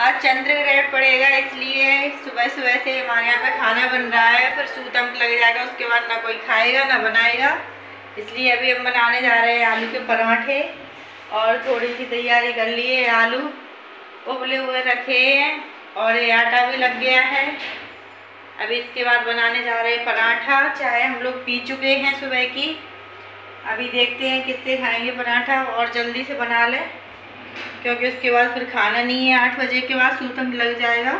आज चंद्र ग्रहण पड़ेगा, इसलिए सुबह सुबह से हमारे यहाँ पर खाना बन रहा है फिर सूतम लग जाएगा, उसके बाद ना कोई खाएगा, ना बनाएगा। इसलिए अभी हम बनाने जा रहे हैं आलू के पराठे, और थोड़ी सी तैयारी कर लिए आलू, उबले हुए रखे हैं, और ये आटा भी लग गया है। अभी इसके बाद बनाने जा रहे हैं पराठा चाय हम लोग पी चुके हैं सुबह की। अभी देखते हैं किससे खाएँगे पराठा, और जल्दी से बना लें। क्योंकि उसके बाद फिर खाना नहीं है आठ बजे के बाद सूतम लग जाएगा।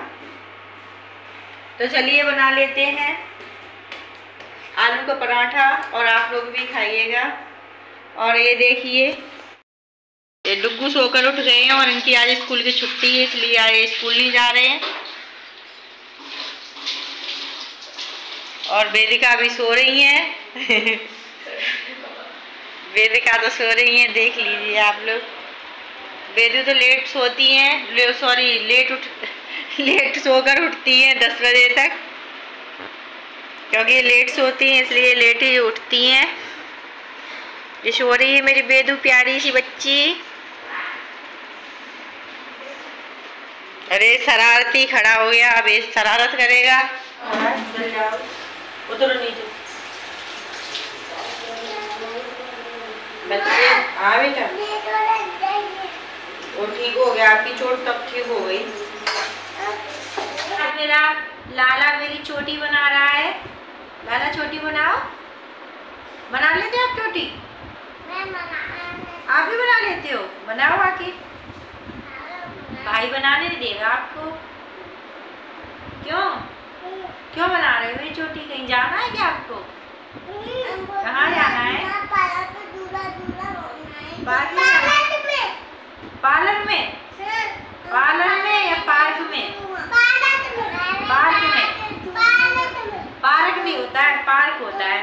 तो चलिए बना लेते हैं। आलू का पराठा और आप लोग भी खाइएगा। और ये देखिए, ये डुग्गू सोकर उठ गए हैं और इनकी आज स्कूल की छुट्टी है, इसलिए आज स्कूल नहीं जा रहे हैं। और वेदिका अभी सो रही हैं। वेदिका तो सो रही हैं, देख लीजिए आप लोग। वेदू तो लेट सोती हैं सॉरी, लेट उठ, लेट सोकर उठती हैं दस बजे तक। क्योंकि लेट सोती हैं, इसलिए लेट ही उठती हैं। ये सो रही है मेरी बेदू प्यारी सी बच्ची। अरे, शरारती खड़ा हो गया, अब ये शरारत करेगा। उतरो नीचे। बच्चे आ वो ठीक हो गया आपकी चोट तब ठीक हो गई? मेरा लाला मेरी चोटी बना रहा है। लाला चोटी बनाओ। बना लेते हो आप चोटी? आप भी बना लेते हो? बनाओ आके। भाई बनाने नहीं देगा आपको। क्यों? क्यों बना रहे हो मेरी चोटी? कहीं जाना है क्या आपको? कहाँ जाना है? पार्लर में? पार्लर में या पार्क में? पार्क में। पार्क नहीं होता है, पार्क होता है।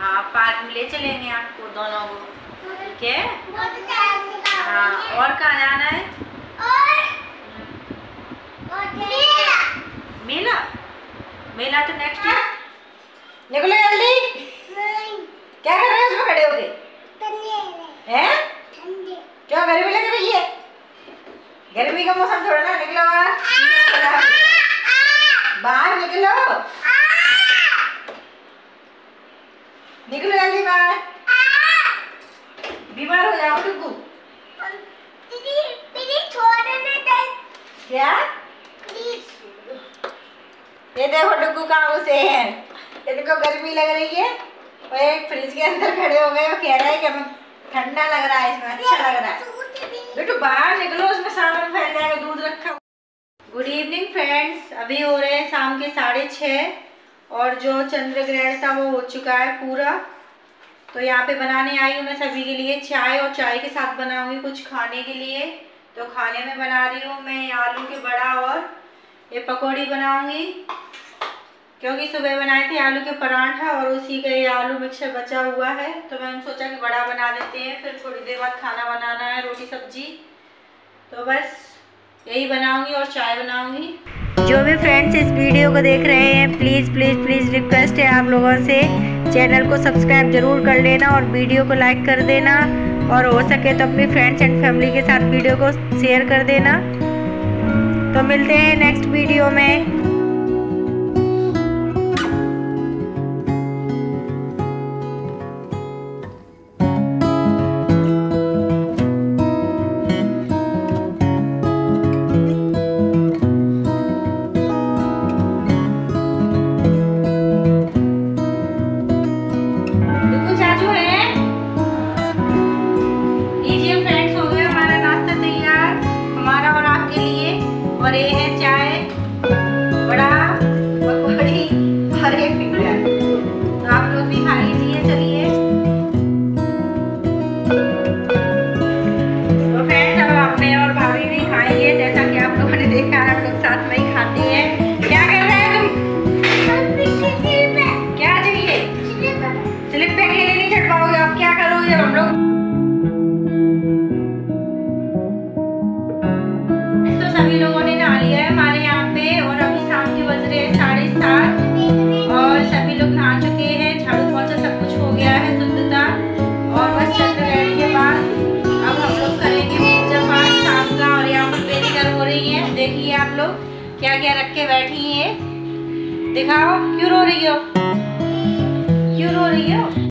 हाँ पार्क में ले चलेंगे आपको दोनों को। ठीक है हाँ और कहाँ जाना है? मेला। मेला तो नेक्स्ट निकलो जल्दी क्या कर रहे हो उसमें खड़े होके हैं क्यों गर्मी लग रही है गर्मी का मौसम थोड़ा ना निकलो बाहर निकलो निकलो जल्दी बाहर. बीमार हो जाओ टुकू क्या? ये देखो डुगू कहाँ घुसे है. इनको गर्मी लग रही है. और एक फ्रिज के अंदर खड़े हो गए, वो कह रहा है कि हमें ठंडा लग रहा है, इसमें अच्छा लग रहा है. बेटू, बाहर निकलो, उसमें सामान फैल जाएगा, दूध रखा गुड इवनिंग फ्रेंड्स अभी हो रहे हैं शाम के साढ़े छः और जो चंद्र ग्रहण था वो हो चुका है पूरा। तो यहाँ पे बनाने आई हूँ मैं सभी के लिए चाय, और चाय के साथ बनाऊँगी कुछ खाने के लिए। तो खाने में बना रही हूँ मैं आलू के बड़ा, और ये पकौड़ी बनाऊँगी। क्योंकि सुबह बनाए थे आलू के पराठा और उसी का ये आलू मिक्सर बचा हुआ है तो मैंने सोचा कि बड़ा बना देते हैं, फिर थोड़ी देर बाद खाना बनाना है रोटी सब्ज़ी। तो बस यही बनाऊँगी और चाय बनाऊँगी। जो भी फ्रेंड्स इस वीडियो को देख रहे हैं प्लीज़ प्लीज़ प्लीज़ रिक्वेस्ट है आप लोगों से। चैनल को सब्सक्राइब ज़रूर कर लेना और वीडियो को लाइक कर देना। और हो सके तो अपनी फ्रेंड्स एंड फैमिली के साथ वीडियो को शेयर कर देना। तो मिलते हैं नेक्स्ट वीडियो में। आप लोग क्या क्या रख के बैठी हैं। दिखाओ, क्यों रो रही हो? क्यों रो रही हो?